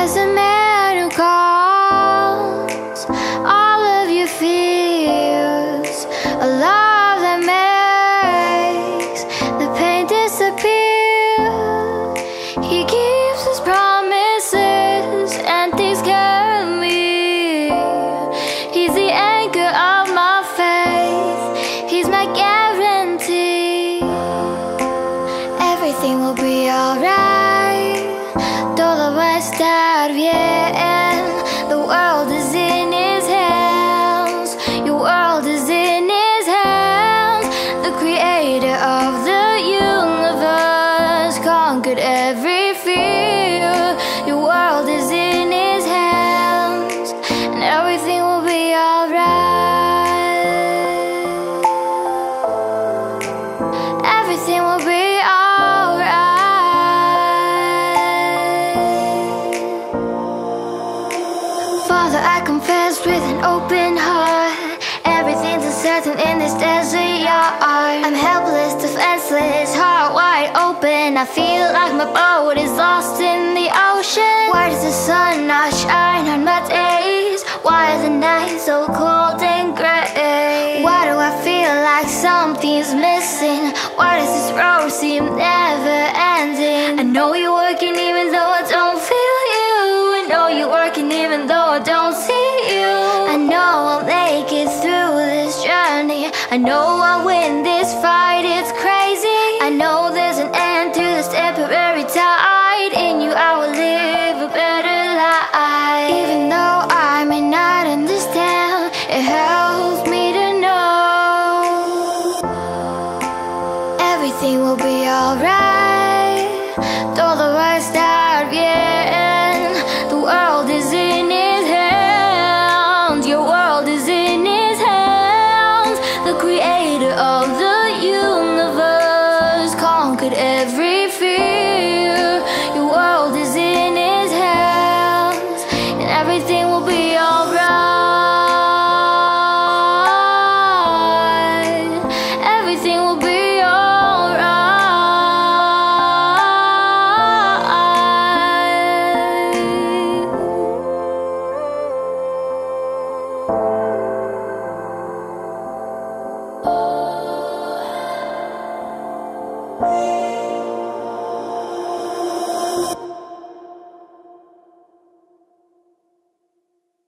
There's a man who calls all of your fears a love that makes the pain disappear. He keeps his promises, and things scare me. He's the anchor of my faith. He's my guarantee. Everything will be alright. Don't let us estar estar. The world is in his hands. Your world is in his hands. The creator of the universe conquered every fear. Your world is in his hands, and everything will be alright. Everything will be Father, I confess with an open heart. Everything's uncertain in this desert. I'm helpless, defenseless, heart wide open. I feel like my boat is lost in the ocean. Why does the sun not shine on my days? Why are the nights so cold and gray? Why do I feel like something's missing? Why does this road seem never ending? I know you're even though I don't see you. I know I'll make it through this journey. I know I'll win this fight, it's crazy. I know there's an end to this temporary tide. In you I will live a better life. Even though I may not understand It helps me to know. Everything will be alright. Could every